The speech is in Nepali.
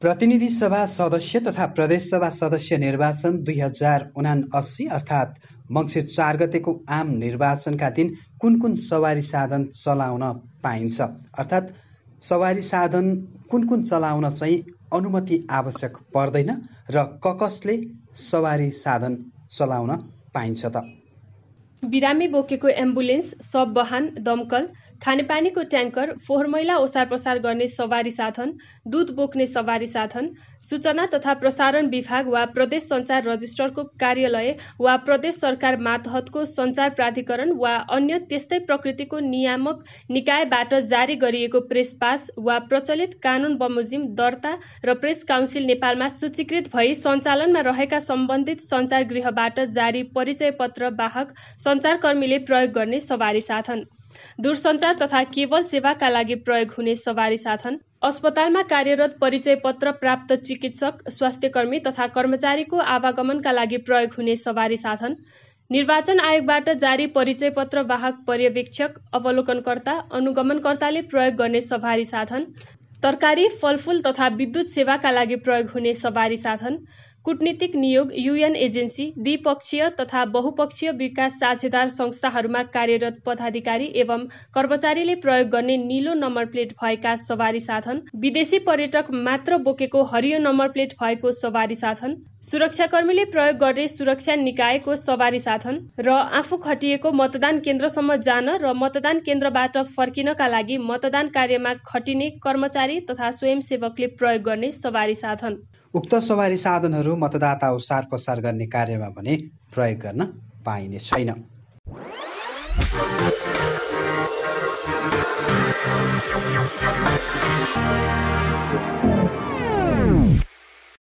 प्रतिनिधि सभा सदस्य तथा प्रदेशसभा सदस्य निर्वाचन दुई हजार उनाअसी अर्थात् मङ्सिर चार गतेको आम निर्वाचनका दिन कुन कुन सवारी साधन चलाउन पाइन्छ? अर्थात् सवारी साधन कुन कुन चलाउन चाहिँ अनुमति आवश्यक पर्दैन र ककसले सवारी साधन चलाउन पाइन्छ त? बिरामी बोकेको एम्बुलेन्स सब वाहन दमकल खानेपानीको ट्याङ्कर फोहोर मैला ओसार पसार गर्ने सवारी साधन दुध बोक्ने सवारी साधन सूचना तथा प्रसारण विभाग वा प्रदेश सञ्चार रजिस्ट्ररको कार्यालय वा प्रदेश सरकार मातहतको सञ्चार प्राधिकरण वा अन्य त्यस्तै प्रकृतिको नियामक निकायबाट जारी गरिएको प्रेस पास वा प्रचलित कानुन बमोजिम दर्ता र प्रेस काउन्सिल नेपालमा सूचीकृत भई सञ्चालनमा रहेका सम्बन्धित सञ्चार गृहबाट जारी परिचय पत्र वाहक सञ्चारकर्मीले प्रयोग गर्ने सवारी साधन। दूरसञ्चार तथा केवल सेवाका लागि प्रयोग हुने सवारी साधन। अस्पतालमा कार्यरत परिचय पत्र प्राप्त चिकित्सक स्वास्थ्यकर्मी तथा कर्मचारीको आवागमनका लागि प्रयोग हुने सवारी साधन। निर्वाचन आयोगबाट जारी परिचय पत्र वाहक पर्यवेक्षक अवलोकनकर्ता अनुगमनकर्ताले प्रयोग गर्ने सवारी साधन। तरकारी फलफुल तथा विद्युत सेवाका लागि प्रयोग हुने सवारी साधन। कूटनीतिक नियोग युएन एजेन्सी द्विपक्षीय तथा बहुपक्षीय विकास साझेदार संस्थाहरूमा कार्यरत पदाधिकारी एवं कर्मचारीले प्रयोग गर्ने निलो नम्बर प्लेट भएका सवारी साधन विदेशी पर्यटक मात्र बोकेको हरियो नम्बर प्लेट भएको सवारी साधन सुरक्षाकर्मीले प्रयोग गर्ने सुरक्षा निकायको सवारी साधन र आफू खटिएको मतदान केन्द्रसम्म जान र मतदान केन्द्रबाट फर्किनका लागि मतदान कार्यमा खटिने कर्मचारी तथा स्वयंसेवकले प्रयोग गर्ने सवारी साधन। उक्त सवारी साधनहरू मतदाता ओसार पसार गर्ने कार्यमा भने प्रयोग गर्न पाइने छैन.